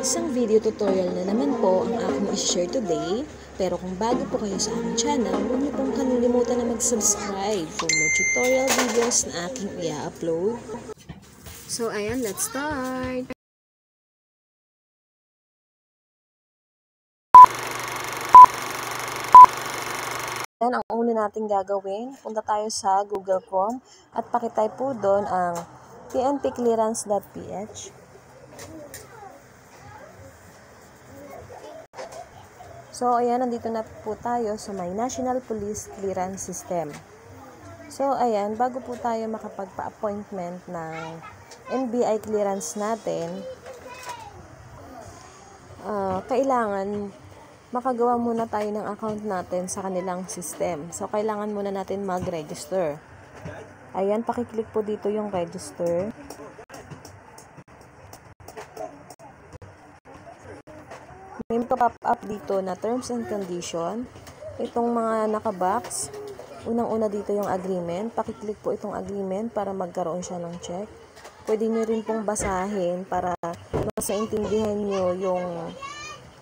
Isang video tutorial na naman po ang aking i-share today. Pero kung bago po kayo sa aking channel, huwag niyo pong kalilimutan na mag-subscribe for more tutorial videos na aking i-upload. So, ayan, let's start! Yan ang una nating gagawin. Punta tayo sa Google Chrome at pakitype po doon ang pnpclearance.ph. So, ayan, nandito na po tayo sa may National Police Clearance System. So, ayan, bago po tayo makapagpa-appointment ng NBI clearance natin, uh, kailangan makagawa muna tayo ng account natin sa kanilang system. So, kailangan muna natin mag-register. Ayan, pakiclick po dito yung register. May pop up dito na terms and condition. Itong mga nakabox, unang-una dito yung agreement. Pakiclick po itong agreement para magkaroon siya ng check. Pwede nyo rin pong basahin para mas naintindihan nyo yung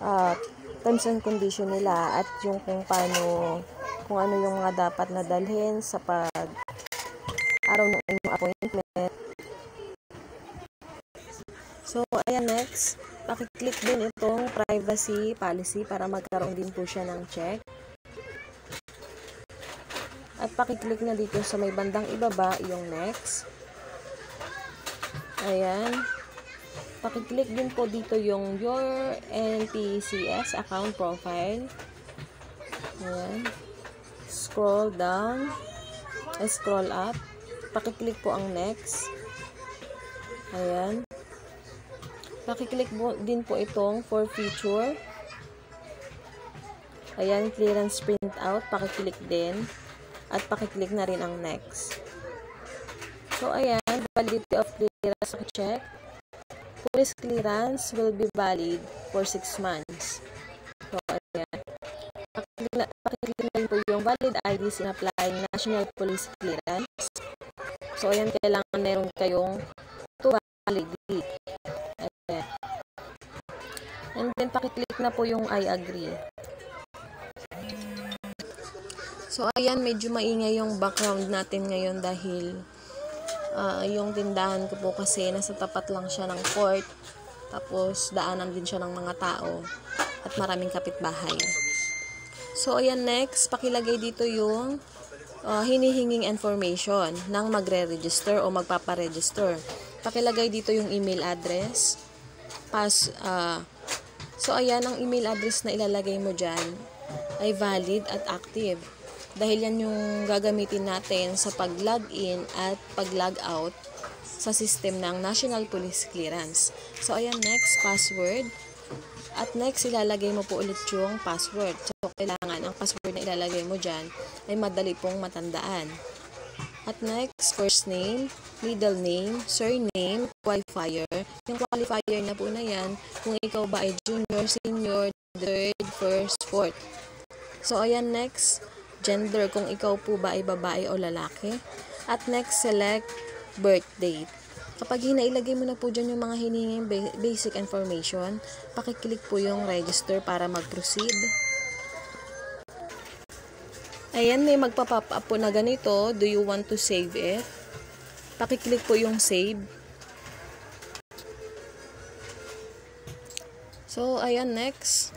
uh, terms and condition nila at yung kung paano, kung ano yung mga dapat na dalhin sa pag araw ng appointment. So, ayan next. Pakiclick din itong privacy policy para magkaroon din po siya ng check. At pakiclick na dito sa may bandang ibaba yung next. Ayan. Pakiclick din po dito yung your NPCS account profile. Ayan. Scroll down. Scroll up. Pakiclick po ang next. Ayan. Pakiclick din po itong for feature. Ayan, clearance print out. Pakiclick din. At pakiclick na rin ang next. So, ayan, validity of clearance check. Police clearance will be valid for 6 months. So, ayan. Pakiclick na, pakiclick po yung valid IDs in applying national police clearance. So, ayan, kailangan meron kayong 2 validity. Ayan. And then, pakiclick na po yung I agree. So, ayan, medyo maingay yung background natin ngayon dahil uh, yung tindahan ko po kasi nasa tapat lang siya ng court. Tapos, daanan din siya ng mga tao at maraming kapitbahay. So, ayan, next, pakilagay dito yung uh, hinihinging information ng magre-register o magpaparegister. Pakilagay dito yung email address. Pas, uh, so, ayan, ang email address na ilalagay mo dyan ay valid at active. Dahil yan yung gagamitin natin sa pag-login at pag-logout sa system ng National Police Clearance. So, ayan, next, password. At next, ilalagay mo po ulit yung password. So, kailangan ang password na ilalagay mo dyan ay madali pong matandaan. At next, first name, middle name, surname, qualifier. Yung qualifier na po na yan, kung ikaw ba ay junior, senior, third, first, fourth. So, ayan, next, gender, kung ikaw po ba ay babae o lalaki. At next, select birth date. Kapag hinailagay mo na po dyan yung mga hinihinging basic information, pakiclick po yung register para mag-proceed. Ayan, may magpa-pop up po na ganito. Do you want to save it? Pakiclick po yung save. So, ayan, next.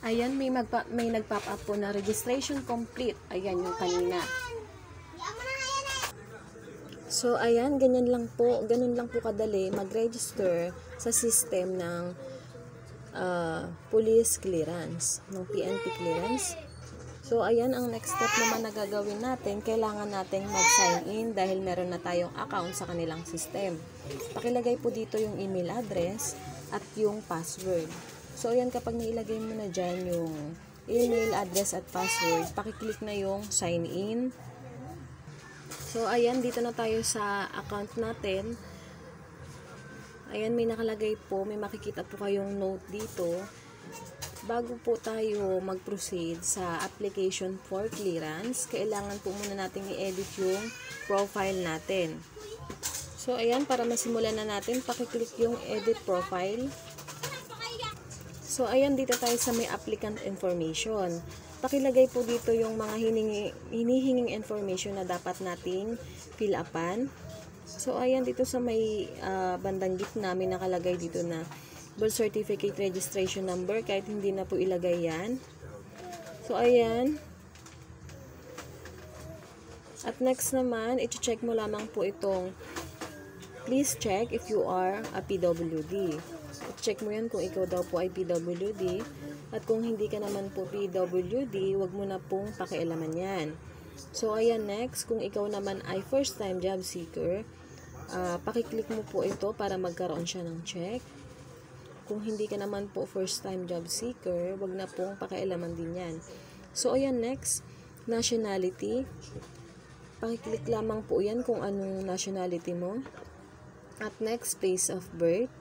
Ayan, may, magpa, may nag-pop up po na registration complete. Ayan yung kanina. So, ayan, ganyan lang po, ganun lang po kadali mag-register sa system ng uh, police clearance, ng PNP clearance. So, ayan, ang next step naman na gagawin natin, kailangan natin mag-sign in dahil meron na tayong account sa kanilang system. Pakilagay po dito yung email address at yung password. So, ayan, kapag nailagay mo na dyan yung email address at password, pakiclick na yung sign in. So, ayan, dito na tayo sa account natin. Ayan, may nakalagay po, may makikita po kayong note dito. Bago po tayo mag-proceed sa application for clearance, kailangan po muna natin i-edit yung profile natin. So, ayan, para masimulan na natin, pakiclick yung edit profile. So, ayan, dito tayo sa may applicant information. Pakilagay po dito yung mga hiningi, hinihinging information na dapat nating fill upan. So, ayan, dito sa may uh, bandang gitna, may nakalagay dito na birth certificate registration number, kahit hindi na po ilagay yan. So, ayan. At next naman, i-check mo lamang po itong please check if you are a PWD. I-check mo yan kung ikaw daw po ay PWD. At kung hindi ka naman po PWD, wag mo na pong pakialaman yan. So, ayan next, kung ikaw naman ay first time job seeker, uh, pakiclick mo po ito para magkaroon siya ng check. Kung hindi ka naman po first time job seeker, wag na pong pakialaman din yan. So, ayan next, nationality. Pakiclick lamang po yan kung anong nationality mo. At next, place of birth.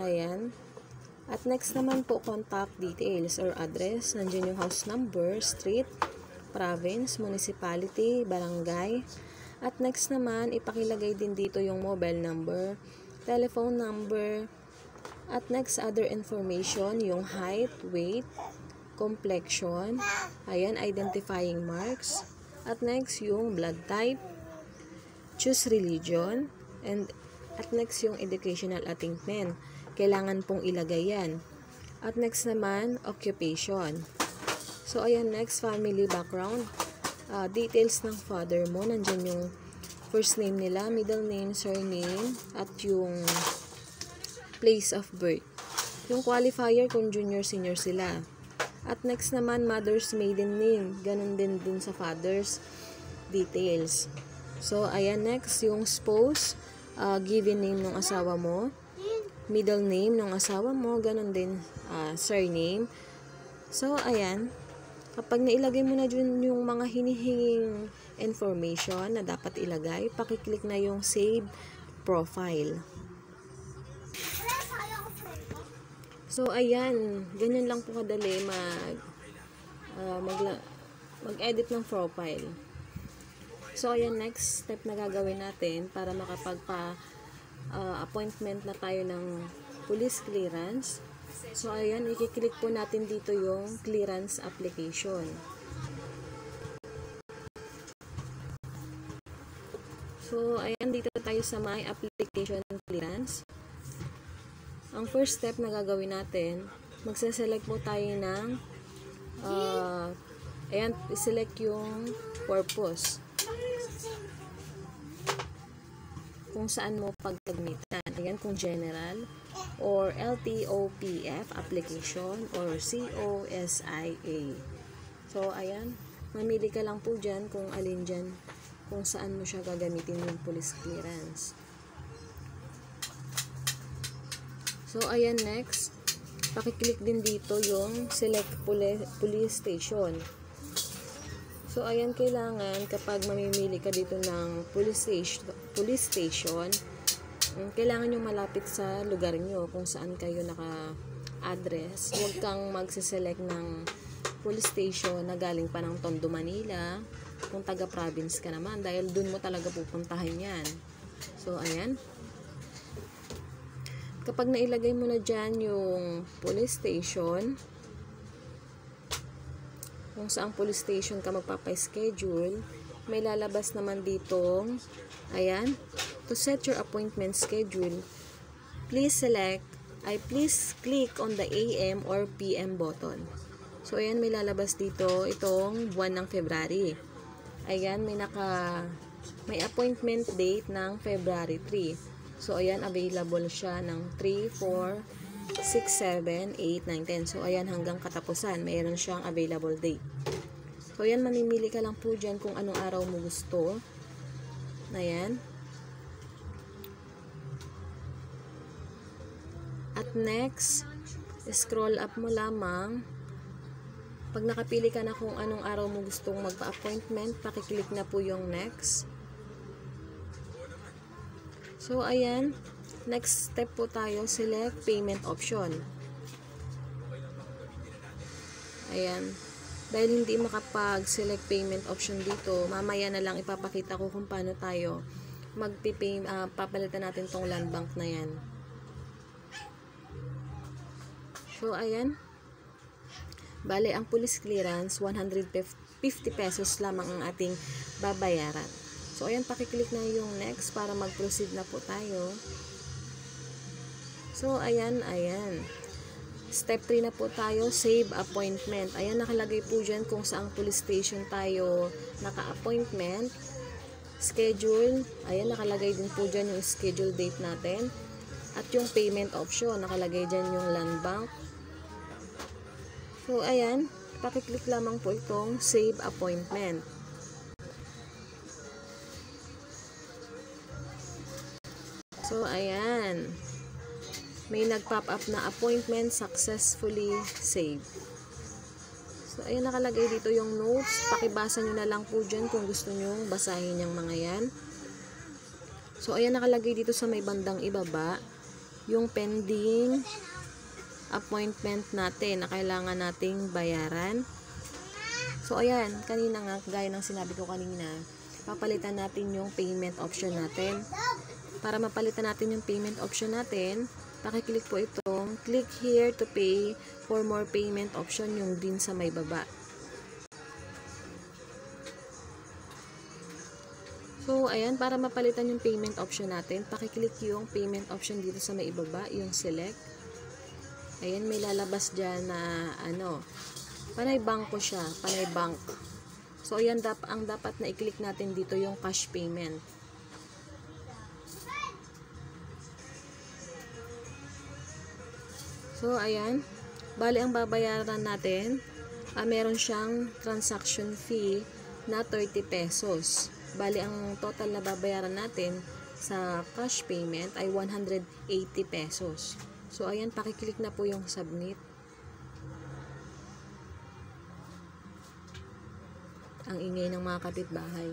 Ayan. At next naman po, contact details or address. Nandiyan yung house number, street, province, municipality, barangay. At next naman, ipakilagay din dito yung mobile number, telephone number, at next, other information, yung height, weight, complexion, ayan, identifying marks, at next, yung blood type, choose religion, and at next, yung educational attainment. Kailangan pong ilagay yan. At next naman, occupation. So, ayan, next, family background. Uh, details ng father mo. Nandyan yung first name nila, middle name, surname, at yung place of birth. Yung qualifier kung junior, senior sila. At next naman, mother's maiden name. Ganon din dun sa father's details. So, ayan next, yung spouse, uh, given name ng asawa mo, middle name ng asawa mo, ganon din uh, surname. So, ayan, kapag nailagay mo na dun yung mga hinihinging information na dapat ilagay, pakiclick na yung save profile. So, ayan. Ganyan lang po kadali mag, uh, mag, mag-edit ng profile. So, ayan, next step na gagawin natin para makapagpa uh, appointment na tayo ng police clearance. So, ayan, i-click po natin dito yung clearance application. So, ayan, dito tayo sa my application clearance. Ang first step na gagawin natin, magse-select po tayo ng uh, ayan, select yung purpose. Kung saan mo pagkagamitan. Ayan, kung general or LTOPF application or COSIA. So, ayan, mamili ka lang po dyan kung alin dyan kung saan mo siya gagamitin yung police clearance. So, ayan next. Pakiclick din dito yung select police station. So, ayan kailangan kapag mamimili ka dito ng police station, police station mm, kailangan yung malapit sa lugar nyo kung saan kayo naka-address. Huwag kang magsiselect ng police station na galing pa ng Tondo, Manila kung taga-province ka naman dahil dun mo talaga pupuntahan yan. So, ayan kapag nailagay mo na dyan yung police station, kung saang police station ka magpapa-schedule, may lalabas naman ditong, ayan, to set your appointment schedule, please select, ay please click on the AM or PM button. So, ayan, may lalabas dito itong buwan ng February. Ayan, may naka, may appointment date ng February 3. So, ayan, available siya ng 3, 4, 6, 7, 8, 9, 10. So, ayan, hanggang katapusan, mayroon siyang available date. So, ayan, mamimili ka lang po dyan kung anong araw mo gusto. Ayan. At next, scroll up mo lamang. Pag nakapili ka na kung anong araw mo gustong magpa-appointment, pakiclick na po yung next. So, ayan. Next step po tayo, select payment option. Ayan. Dahil hindi makapag-select payment option dito, mamaya na lang ipapakita ko kung paano tayo magpipay, uh, papalitan natin tong land bank na yan. So, ayan. Bale, ang police clearance, 150 pesos lamang ang ating babayaran. So, ayan, pakiclick na yung next para mag-proceed na po tayo. So, ayan, ayan. Step 3 na po tayo, save appointment. Ayan, nakalagay po dyan kung saang police station tayo naka-appointment. Schedule, ayan, nakalagay din po dyan yung schedule date natin. At yung payment option, nakalagay dyan yung land bank. So, ayan, pakiclick lamang po itong save appointment. So, ayan. May nag-pop up na appointment successfully saved. So, ayan nakalagay dito yung notes. Pakibasa nyo na lang po dyan kung gusto nyo basahin yung mga yan. So, ayan nakalagay dito sa may bandang ibaba yung pending appointment natin na kailangan nating bayaran. So, ayan, kanina nga, gaya ng sinabi ko kanina, papalitan natin yung payment option natin. Para mapalitan natin yung payment option natin, pakiclick po itong click here to pay for more payment option yung din sa may baba. So, ayan, para mapalitan yung payment option natin, pakiclick yung payment option dito sa may ibaba, yung select. Ayan, may lalabas dyan na, ano, panay bangko siya, panay bank. So, ayan, dap ang dapat na i-click natin dito yung cash payment. So, ayan, bali ang babayaran natin, ah, meron siyang transaction fee na 30 pesos. Bali, ang total na babayaran natin sa cash payment ay 180 pesos. So, ayan, pakiclick na po yung submit. Ang ingay ng mga kapitbahay.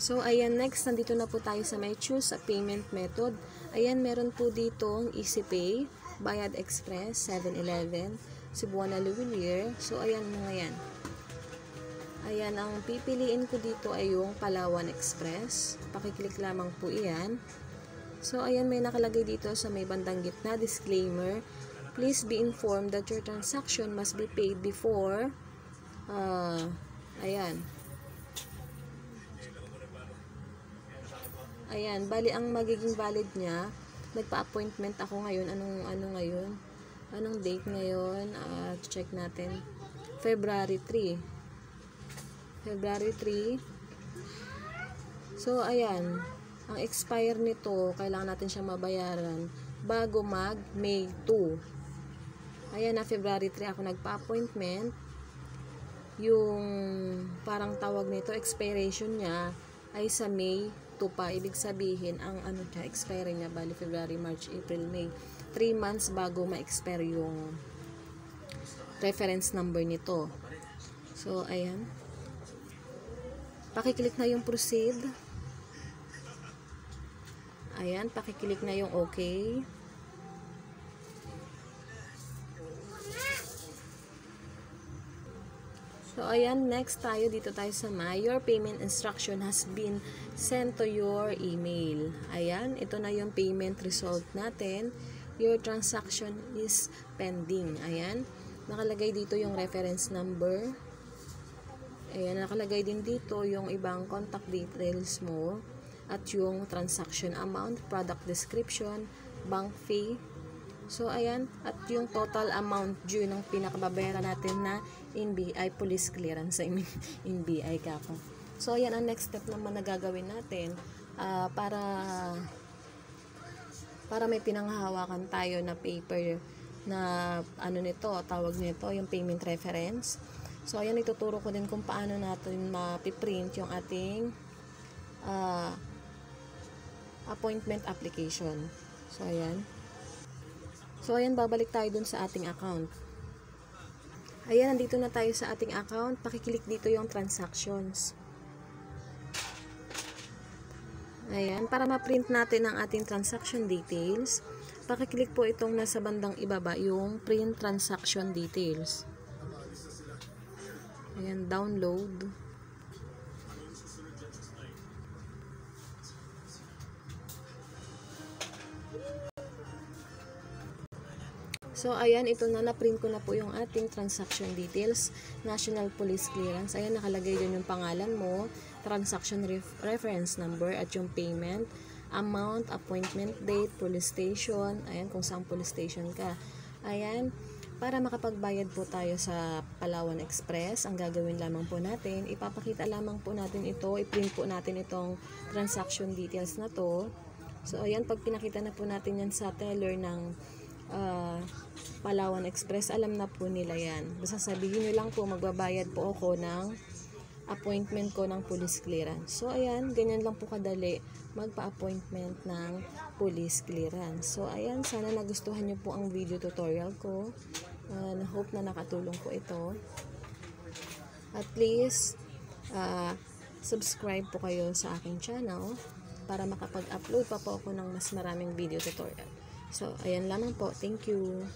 So, ayan, next, nandito na po tayo sa may choose a payment method. Ayan, meron po dito ang EasyPay, Bayad Express, 7-Eleven, Cebuana Luwilier. So, ayan mga yan. Ayan, ang pipiliin ko dito ay yung Palawan Express. Pakiclick lamang po iyan. So, ayan, may nakalagay dito sa may bandang gitna, disclaimer. Please be informed that your transaction must be paid before, uh, ayan. Ayan, bali ang magiging valid niya, nagpa-appointment ako ngayon, anong, ano ngayon, anong date ngayon, uh, check natin, February 3. February 3. So, ayan. Ang expire nito, kailangan natin siya mabayaran bago mag May 2. Ayan na, February 3 ako nagpa-appointment. Yung parang tawag nito, expiration niya ay sa May 2 pa. Ibig sabihin, ang ano niya, expire niya, bali February, March, April, May. 3 months bago ma-expire yung reference number nito. So, ayan. Pakiclick na yung proceed. Ayan, pakiclick na yung okay. So, ayan, next tayo, dito tayo sa my, your payment instruction has been sent to your email. Ayan, ito na yung payment result natin. Your transaction is pending. Ayan, nakalagay dito yung reference number. Ayan, nakalagay din dito yung ibang contact details mo at yung transaction amount, product description, bank fee. So, ayan, at yung total amount due ng pinakababayaran natin na NBI police clearance. I mean, NBI kako. So, ayan ang next step naman na gagawin natin uh, para para may pinanghahawakan tayo na paper na ano nito, tawag nito, yung payment reference. So, ayan, ituturo ko din kung paano natin mapiprint yung ating uh, appointment application. So, ayan. So, ayan, babalik tayo dun sa ating account. Ayan, nandito na tayo sa ating account. Pakiclick dito yung transactions. Ayan, para ma-print natin ang ating transaction details, pakiclick po itong nasa bandang ibaba, yung print transaction details. Ayan, download. So, ayan, ito na, na-print ko na po yung ating transaction details, National Police Clearance. Ayan, nakalagay dyan yung pangalan mo, transaction ref- reference number, at yung payment, amount, appointment date, police station, ayan, kung saan police station ka. Ayan, para makapagbayad po tayo sa Palawan Express, ang gagawin lamang po natin, ipapakita lamang po natin ito, i-print po natin itong transaction details na to. So, ayan, pag pinakita na po natin yan sa teller ng ah, Palawan Express, alam na po nila yan. Basta sabihin nyo lang po, magbabayad po ako ng appointment ko ng police clearance. So, ayan, ganyan lang po kadali magpa-appointment ng police clearance. So, ayan, sana nagustuhan nyo po ang video tutorial ko. Uh, hope na nakatulong po ito. At please, ah, subscribe po kayo sa aking channel para makapag-upload pa po ako ng mas maraming video tutorial. So, ayan lamang po. Thank you.